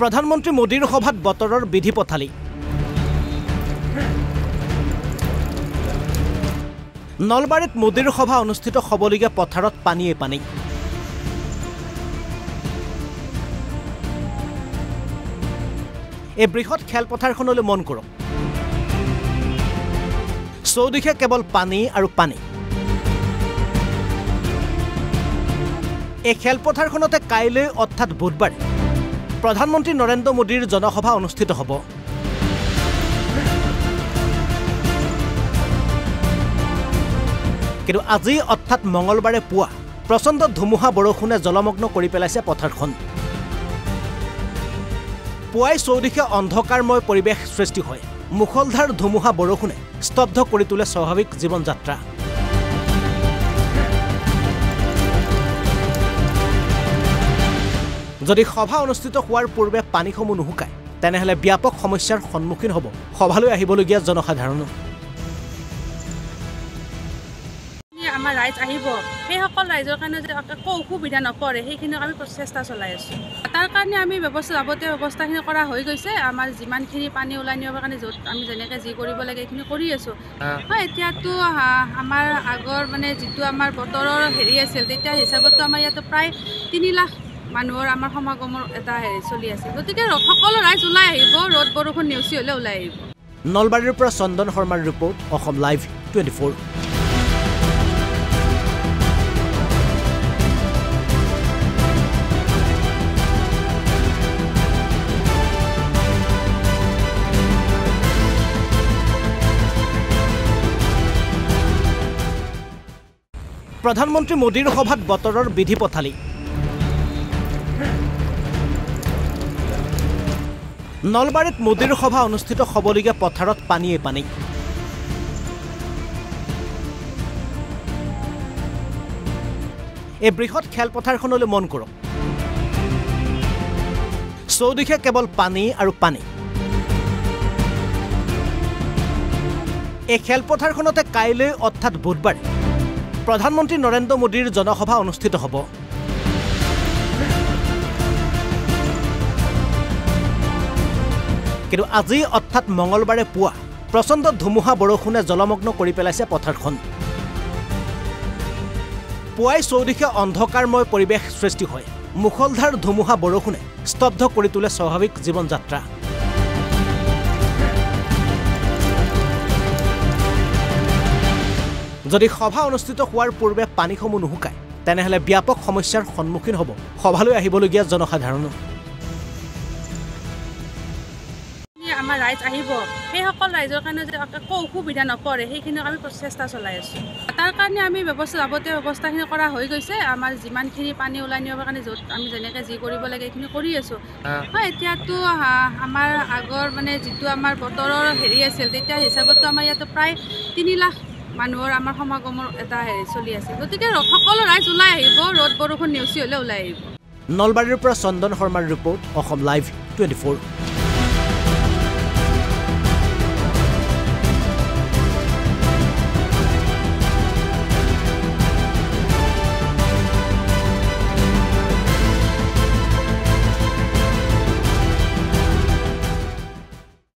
প্ৰধানমন্ত্ৰী মোদীৰ সভাত বতৰৰ বিধি পথালি। নলবাৰীত মোদীৰ সভা অনুষ্ঠিত হ'বলগীয়া পথাৰত পানীয়ে পানী। এই বৃহৎ খেলপথাৰখনলৈ মন কৰক। চৌদিশে কেৱল পানী আৰু পানী। এই খেলপথাৰখনতে কাইলৈ অৰ্থাৎ বুধবাৰে প্ৰধানমন্ত্ৰী নৰেন্দ্ৰ মোদীৰ জনসভা অনুষ্ঠিত হ'ব। কিন্তু আজি অৰ্থাৎ মঙলবাৰে পুৱা প্ৰচণ্ড ধুমুহা বৰষুণে জলমগ্ন কৰি পেলাইছে পথাৰখন। পুৱাই চৌদিশে অন্ধকাৰময় পৰিৱেশ সৃষ্টি হয়। মুখলধাৰ ধুমুহা বৰষুণে স্তব্ধ কৰি তোলে স্বাভাৱিক জীৱন যাত্ৰা যদি সভা অনুষ্ঠিত হোৱাৰ পূৰ্বে পানীসমূহ নুশুকায় তেনেহ'লে ব্যাপক সমস্যাৰ সন্মুখীন হ'ব। সভালৈ আহিবলগীয়া জনসাধাৰণো। আমাৰ ৰাইজ আহিব। সেইসকল ৰাইজৰ কাৰণে যে একো অসুবিধা নপৰে সেইখিনিক আমি প্ৰচেষ্টা চলাই আছোঁ। তাৰ কাৰণে আমি ব্যৱস্থা যাৱতীয় ব্যৱস্থাখিনি কৰা হৈ গৈছে। আমাৰ যিমানখিনি পানী ওলাই নিবৰ কাৰণে য'ত আমি যেনেকৈ যি কৰিব লাগে সেইখিনি কৰি আছোঁ। হয় এতিয়াতো আমাৰ আগৰ মানে যিটো আমাৰ বতৰৰ হেৰি আছিল তেতিয়া হিচাপততো আমাৰ ইয়াতে প্ৰায় তিনি লাখ মানুহৰ আমাৰ সমাগমৰ এটা হেৰি চলি আছে। গতিকে সকলো ৰাইজ ওলাই আহিব ৰ'দ বৰষুণ নেওচি হ'লে ওলাই আহিব। নলবাৰীৰ পৰা চন্দন শৰ্মাৰ report Asom live twenty four. প্ৰধানমন্ত্ৰী মোদীৰ সভাত বতৰৰ বিধি পথালি। নলবাৰীত মোদীৰ সভা অনুষ্ঠিত হ'বলগীয়া পথাৰত পানীয়ে পানী। এই বৃহৎ খেলপথাৰখনলৈ মন কৰক। চৌদিশে কেৱল পানী আৰু পানী। এই খেলপথাৰখনতে কাইলৈ অৰ্থাৎ বুধবাৰে প্ৰধানমন্ত্ৰী নৰেন্দ্ৰ মোদীৰ জনসভা অনুষ্ঠিত হ'ব। কিন্তু আজি অৰ্থাৎ মঙলবাৰে পুৱা প্ৰচণ্ড ধুমুহা বৰষুণে জলমগ্ন কৰি পেলাইছে পথাৰখন। পুৱাই চৌদিশে অন্ধকাৰময় পৰিৱেশ সৃষ্টি হয়। মুখলধাৰ ধুমুহা বৰষুণে স্তব্ধ কৰি তোলে স্বাভাৱিক জীৱন যাত্ৰা যদি সভা অনুষ্ঠিত হোৱাৰ পূৰ্বে পানীসমূহ নুশুকায় তেনেহ'লে ব্যাপক সমস্যাৰ সন্মুখীন হ'ব সভালৈ আহিবলগীয়া জনসাধাৰণো। ৰাইজ আহিব। সেইসকল ৰাইজৰ কাৰণে যে একো অসুবিধা নপৰে সেইখিনিক আমি প্ৰচেষ্টা চলাই আছোঁ। তাৰ কাৰণে আমি ব্যৱস্থা যাৱতীয় ব্যৱস্থাখিনি কৰা হৈ গৈছে। আমাৰ যিমানখিনি পানী ওলাই নিবৰ কাৰণে য'ত আমি যেনেকৈ যি কৰিব লাগে সেইখিনি কৰি আছোঁ। হয় এতিয়াতো আমাৰ আগৰ মানে যিটো আমাৰ বতৰৰ হেৰি আছিল তেতিয়া হিচাপততো আমাৰ ইয়াতে প্ৰায় তিনি লাখ মানুহৰ আমাৰ সমাগমৰ এটা হেৰি চলি আছে গতিকে সকলো ৰাইজ ওলাই আহিব ৰ'দ বৰষুণ নেওচি হ'লে ওলাই আহিব। নলবাৰীৰ পৰা চন্দন শৰ্মাৰ report Asom live twenty four.